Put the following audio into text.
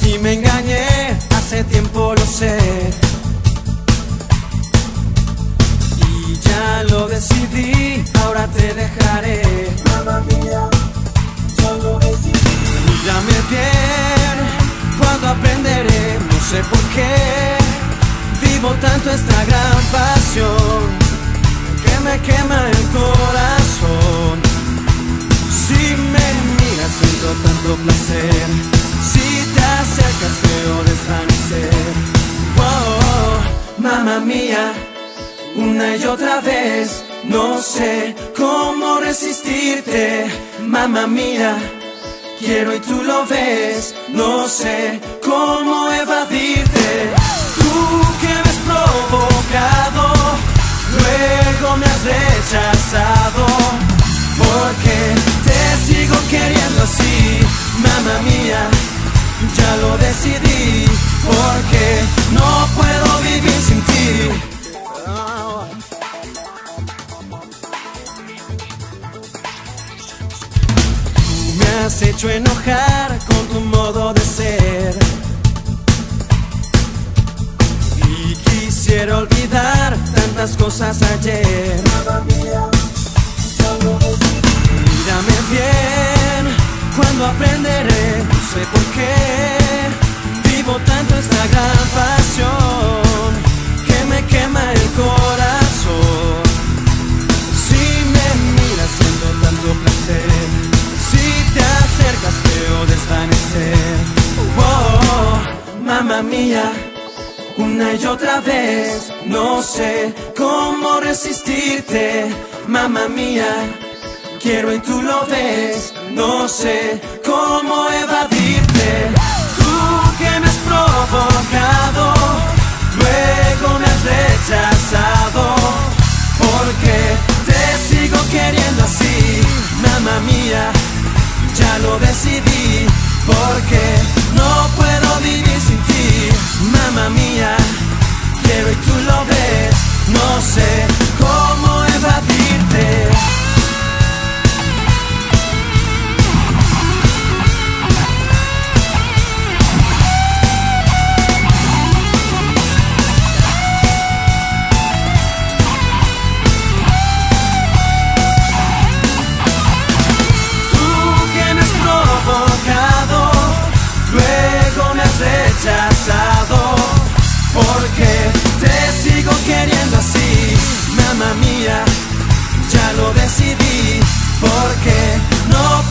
Y me engañé, hace tiempo lo sé. Y ya lo decidí, ahora te dejaré. Mamma mía, ya lo decidí. Mírame bien, cuando aprenderé, no sé por qué. Vivo tanto esta gran pasión que me quema el corazón. Si me miras siento tanto placer, veo desvanecer. Oh, mamá mía, una y otra vez, no sé cómo resistirte, mamá mía. Quiero y tú lo ves, no sé cómo evadirte. Has hecho enojar con tu modo de ser. Y quisiera olvidar tantas cosas ayer. Mírame bien, cuando aprenderé, no sé por qué. Vivo tanto esta gran pasión mamá mía. Una y otra vez, no sé cómo resistirte, mamá mía. Quiero y tú lo ves, no sé cómo evadirte. Tú que me has provocado, luego me has rechazado. Porque te sigo queriendo así, mamá mía. Ya lo decidí, porque mamá decidí porque no